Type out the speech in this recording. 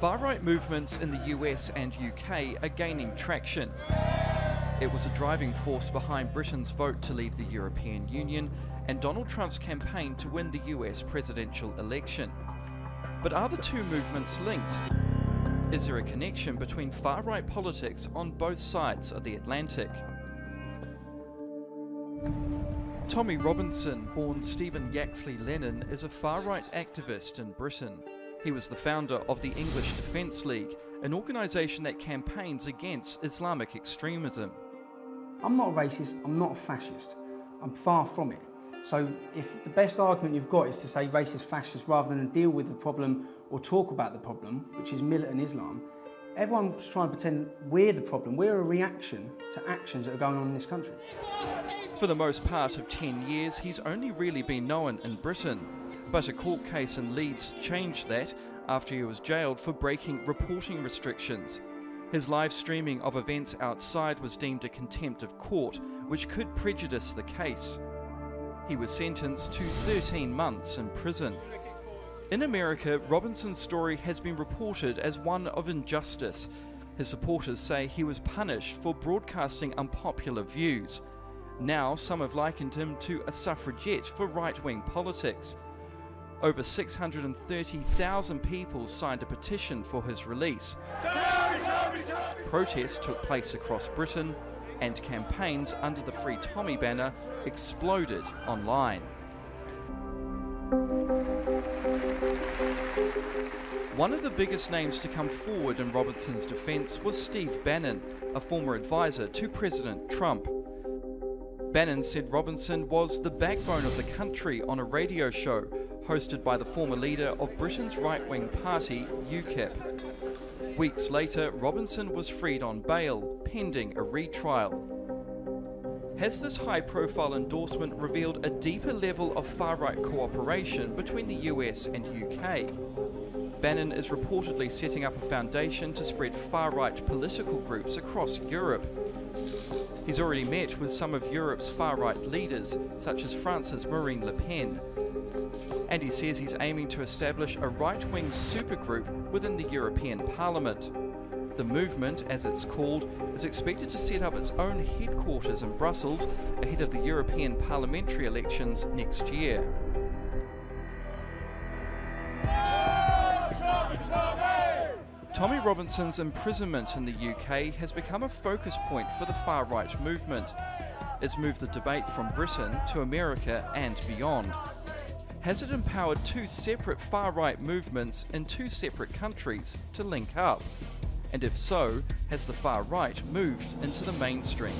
Far right movements in the US and UK are gaining traction. It was a driving force behind Britain's vote to leave the European Union and Donald Trump's campaign to win the US presidential election. But are the two movements linked? Is there a connection between far right politics on both sides of the Atlantic? Tommy Robinson, born Stephen Yaxley Lennon, is a far right activist in Britain. He was the founder of the English Defence League, an organisation that campaigns against Islamic extremism. I'm not a racist, I'm not a fascist. I'm far from it. So if the best argument you've got is to say racist, fascist, rather than deal with the problem or talk about the problem, which is militant Islam, everyone's trying to pretend we're the problem. We're a reaction to actions that are going on in this country. For the most part of 10 years, he's only really been known in Britain. But a court case in Leeds changed that after he was jailed for breaking reporting restrictions. His live streaming of events outside was deemed a contempt of court, which could prejudice the case. He was sentenced to 13 months in prison. In America, Robinson's story has been reported as one of injustice. His supporters say he was punished for broadcasting unpopular views. Now, some have likened him to a suffragette for right wing politics. Over 630,000 people signed a petition for his release. Protests took place across Britain, and campaigns under the Free Tommy banner exploded online. One of the biggest names to come forward in Robinson's defence was Steve Bannon, a former advisor to President Trump. Bannon said Robinson was the backbone of the country on a radio show hosted by the former leader of Britain's right wing party, UKIP. Weeks later, Robinson was freed on bail, pending a retrial. Has this high profile endorsement revealed a deeper level of far right cooperation between the US and UK? Bannon is reportedly setting up a foundation to spread far right political groups across Europe. He's already met with some of Europe's far right leaders, such as France's Marine Le Pen. And he says he's aiming to establish a right wing supergroup within the European Parliament. The movement, as it's called, is expected to set up its own headquarters in Brussels ahead of the European parliamentary elections next year. Tommy Robinson's imprisonment in the UK has become a focus point for the far right movement. It's moved the debate from Britain to America and beyond. Has it empowered two separate far right movements in two separate countries to link up? And if so, has the far right moved into the mainstream?